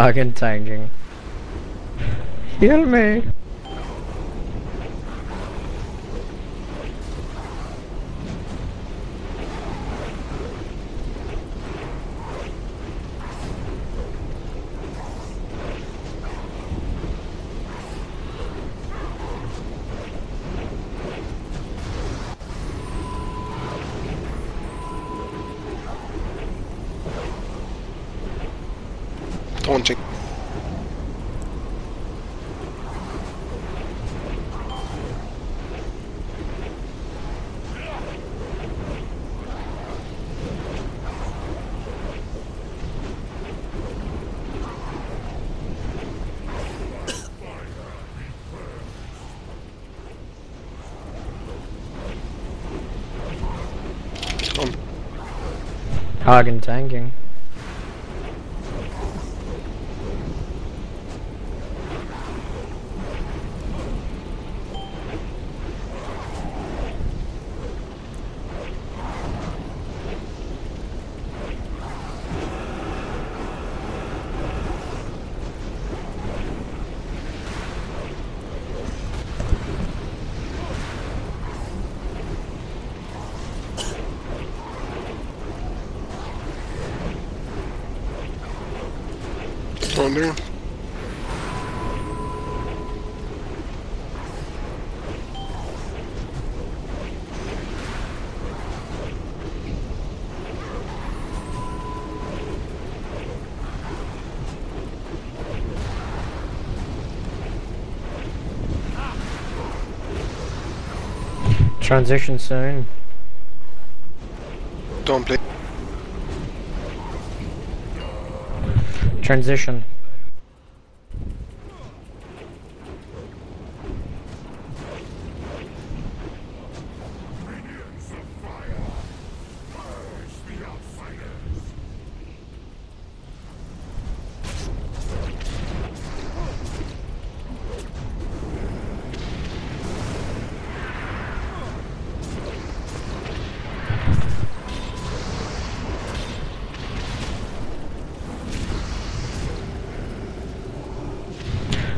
Hagen tanking. Heal me. Drone. Hagen tanking. Drone there. Transition soon. Drone, please. Transition.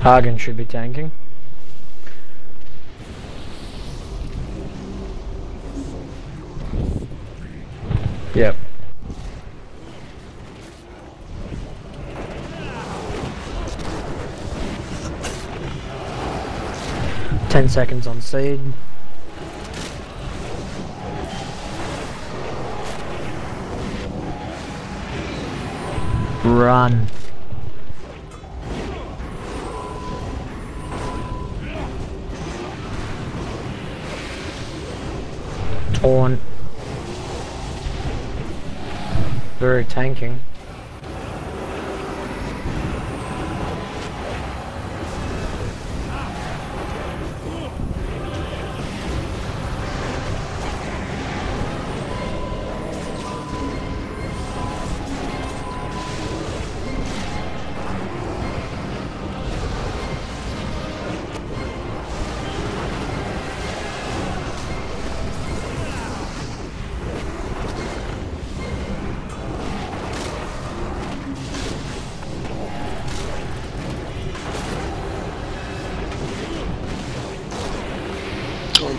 Hagen should be tanking. Yep. Ten seconds on seed. Run. Torn. Vero tanking.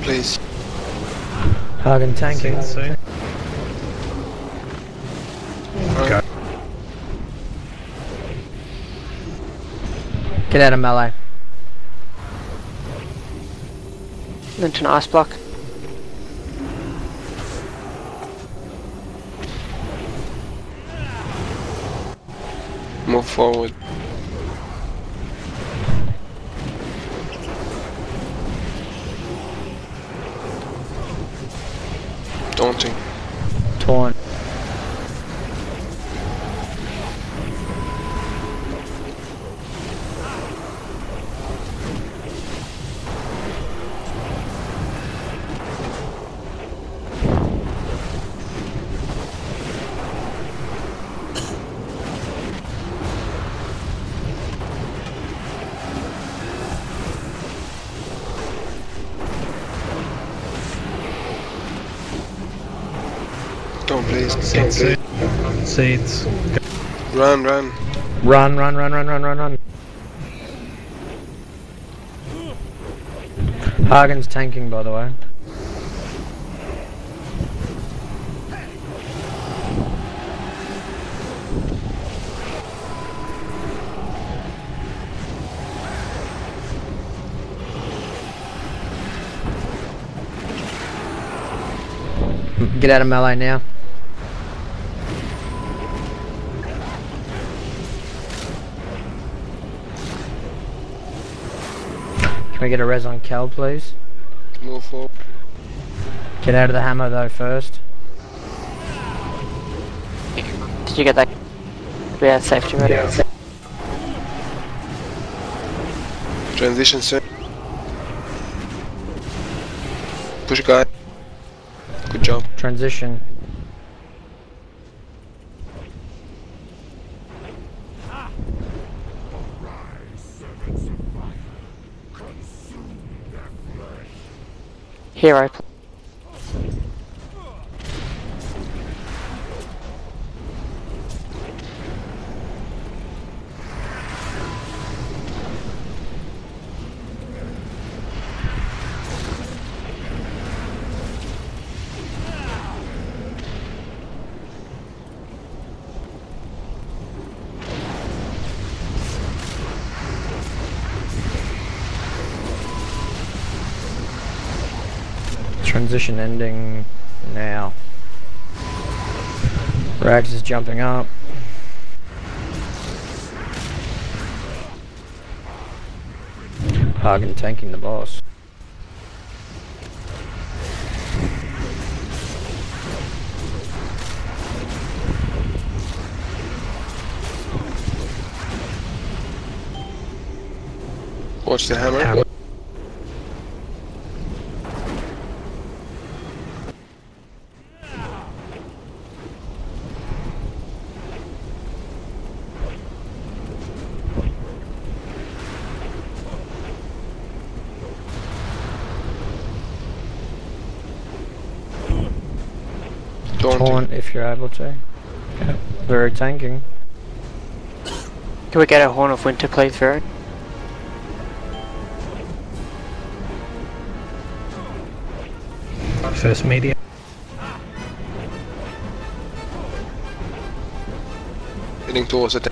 Please. Hagen tanking. soon. Alright. Get out of melee. Into an ice block. Move forward. Please. Seeds. Seeds. Run, run. Run, run, run, run, run, run, run. Hagen's tanking, by the way. Get out of melee now. Can we get a res on Cal, please? Move forward. Get out of the hammer though first. Did you get that? Yeah, safety ready. Transition, sir. Push guy. Good job. Transition. Hero. Transition ending now. Rags is jumping up. Hagen tanking the boss. Watch the hammer. Hammer. Don't. Taunt if you're able to. Yep. Vero tanking. Can we get a Horn of Winter, please, Vero? First meteor. Heading towards it.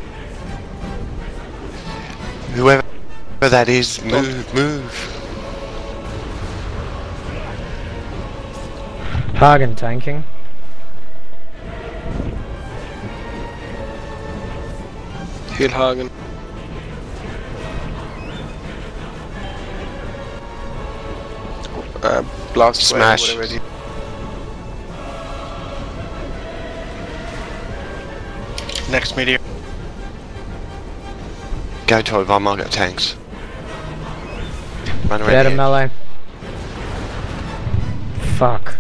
Whoever that is, move, move. Hagen tanking. Heal Hagen. Uh, blast Smash. whatever it is. Next meteor. Go to our market tanks. Run Get out of melee. Fuck.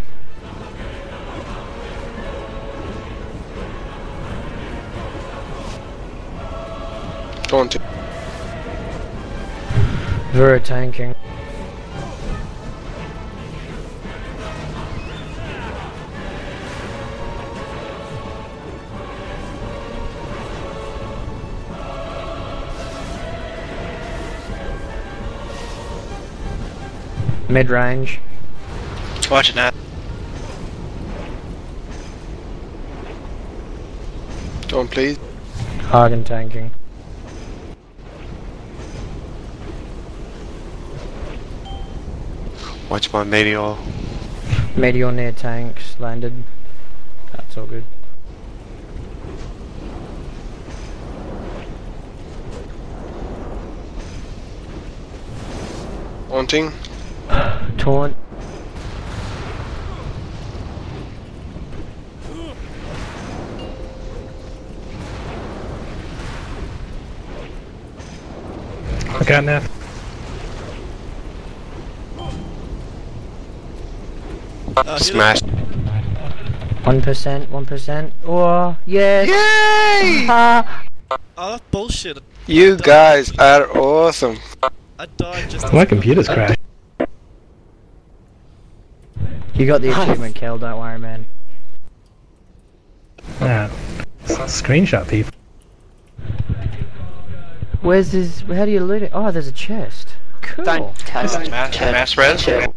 Don't. Vero tanking. Mid range. Watch it now. Don't please. Hagen tanking. Watch my meteor. Meteor near tanks landed. That's all good. Taunting. Taunt. Look out now. Smash. One percent. One percent. Oh yes. Yay! Ah. Oh, that's bullshit. You guys are awesome. I died just. My computer's crashed. You got the achievement, Kel. Don't worry, man. that. S- Screenshot people. Where's this? How do you loot it? Oh, there's a chest. Cool. Don't touch Mass, mass res? Chill.